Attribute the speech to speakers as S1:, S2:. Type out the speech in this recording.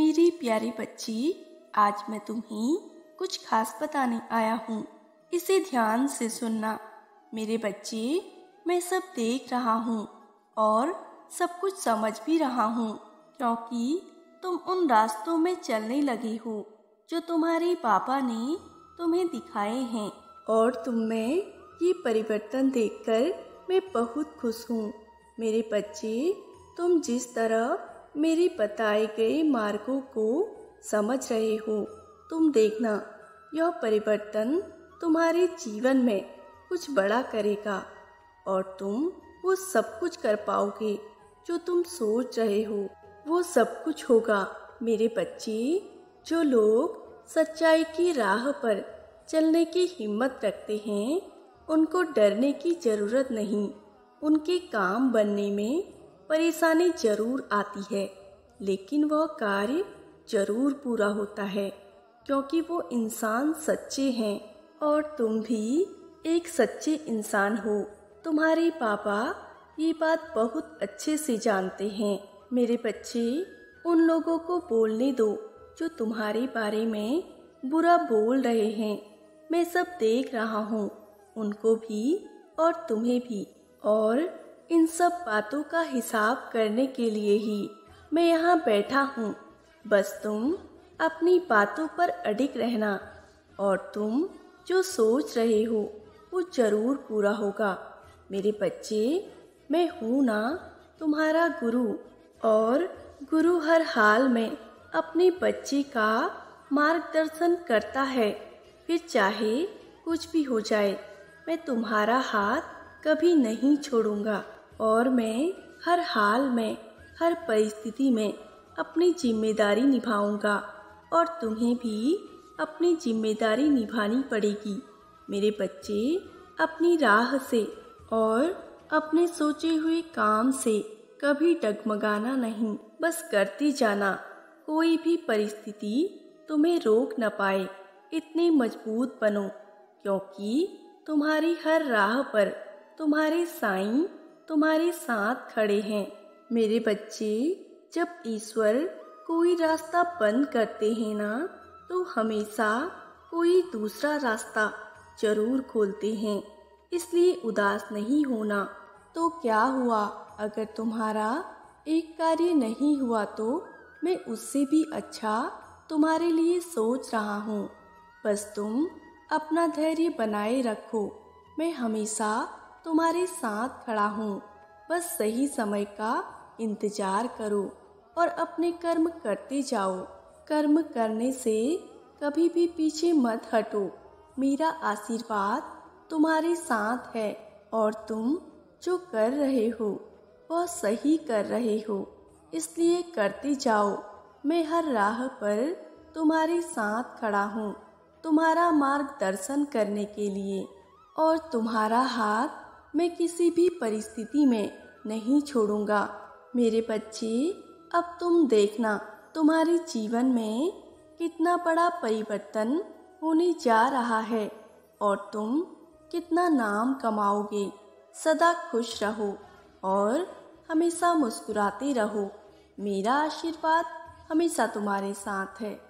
S1: मेरी प्यारी बच्ची, आज मैं तुम्हें कुछ खास बताने आया हूँ। इसे ध्यान से सुनना। मेरे बच्चे, मैं सब देख रहा हूँ और सब कुछ समझ भी रहा हूँ, क्योंकि तुम उन रास्तों में चलने लगे हो, जो तुम्हारे पापा ने तुम्हें दिखाए हैं। और तुम में ये परिवर्तन देखकर मैं बहुत खुश हूँ। मेरे बच्चे, तुम जिस तरह मेरे बताए गए मार्गों को समझ रहे हो। तुम देखना, यह परिवर्तन तुम्हारे जीवन में कुछ बड़ा करेगा और तुम वो सब कुछ कर पाओगे जो तुम सोच रहे हो। वो सब कुछ होगा मेरे बच्चे, जो लोग सच्चाई की राह पर चलने की हिम्मत रखते हैं, उनको डरने की ज़रूरत नहीं। उनके काम बनने में परेशानी ज़रूर आती है, लेकिन वह कार्य ज़रूर पूरा होता है, क्योंकि वो इंसान सच्चे हैं और तुम भी एक सच्चे इंसान हो। तुम्हारे पापा ये बात बहुत अच्छे से जानते हैं। मेरे बच्चे, उन लोगों को बोलने दो जो तुम्हारे बारे में बुरा बोल रहे हैं। मैं सब देख रहा हूँ, उनको भी और तुम्हें भी, और इन सब बातों का हिसाब करने के लिए ही मैं यहाँ बैठा हूँ। बस तुम अपनी बातों पर अडिग रहना और तुम जो सोच रहे हो, वो ज़रूर पूरा होगा। मेरे बच्चे, मैं हूँ ना तुम्हारा गुरु और गुरु हर हाल में अपने बच्चे का मार्गदर्शन करता है। फिर चाहे कुछ भी हो जाए, मैं तुम्हारा हाथ कभी नहीं छोड़ूँगा। और मैं हर हाल में, हर परिस्थिति में अपनी ज़िम्मेदारी निभाऊँगा और तुम्हें भी अपनी ज़िम्मेदारी निभानी पड़ेगी। मेरे बच्चे अपनी राह से और अपने सोचे हुए काम से कभी डगमगाना नहीं। बस करती जाना। कोई भी परिस्थिति तुम्हें रोक न पाए। इतने मज़बूत बनो, क्योंकि तुम्हारी हर राह पर तुम्हारे साईं तुम्हारे साथ खड़े हैं। मेरे बच्चे, जब ईश्वर कोई रास्ता बंद करते हैं ना तो हमेशा कोई दूसरा रास्ता ज़रूर खोलते हैं। इसलिए उदास नहीं होना। तो क्या हुआ? अगर तुम्हारा एक कार्य नहीं हुआ तो मैं उससे भी अच्छा तुम्हारे लिए सोच रहा हूँ। बस तुम अपना धैर्य बनाए रखो। मैं हमेशा तुम्हारे साथ खड़ा हूँ। बस सही समय का इंतज़ार करो और अपने कर्म करते जाओ। कर्म करने से कभी भी पीछे मत हटो। मेरा आशीर्वाद तुम्हारे साथ है और तुम जो कर रहे हो, वह सही कर रहे हो। इसलिए करते जाओ। मैं हर राह पर तुम्हारे साथ खड़ा हूँ। तुम्हारा मार्गदर्शन करने के लिए और तुम्हारा हाथ मैं किसी भी परिस्थिति में नहीं छोड़ूँगा। मेरे बच्चे, अब तुम देखना तुम्हारे जीवन में कितना बड़ा परिवर्तन होने जा रहा है और तुम कितना नाम कमाओगे। सदा खुश रहो और हमेशा मुस्कुराते रहो। मेरा आशीर्वाद हमेशा तुम्हारे साथ है।